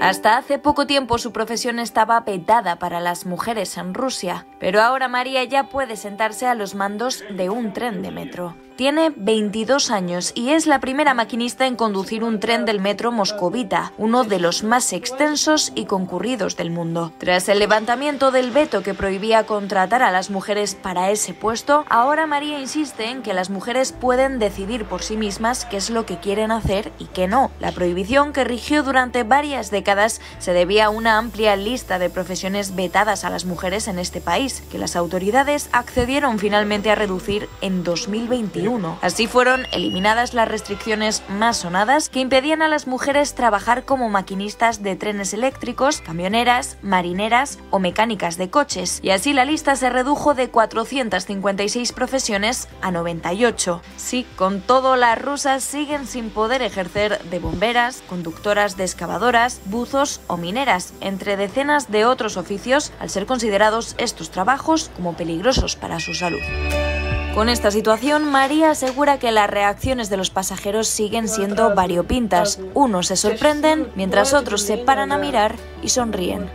Hasta hace poco tiempo su profesión estaba vetada para las mujeres en Rusia, pero ahora María ya puede sentarse a los mandos de un tren de metro. Tiene 22 años y es la primera maquinista en conducir un tren del metro moscovita, uno de los más extensos y concurridos del mundo. Tras el levantamiento del veto que prohibía contratar a las mujeres para ese puesto, ahora María insiste en que las mujeres pueden decidir por sí mismas qué es lo que quieren hacer y qué no. La prohibición que rigió durante varias décadas se debía a una amplia lista de profesiones vetadas a las mujeres en este país, que las autoridades accedieron finalmente a reducir en 2021 Así fueron eliminadas las restricciones más sonadas que impedían a las mujeres trabajar como maquinistas de trenes eléctricos, camioneras, marineras o mecánicas de coches, y así la lista se redujo de 456 profesiones a 98. Sí, con todo las rusas siguen sin poder ejercer de bomberas, conductoras de excavadoras, buzos o mineras, entre decenas de otros oficios, al ser considerados estos trabajos como peligrosos para su salud. Con esta situación, María asegura que las reacciones de los pasajeros siguen siendo variopintas. Unos se sorprenden, mientras otros se paran a mirar y sonríen.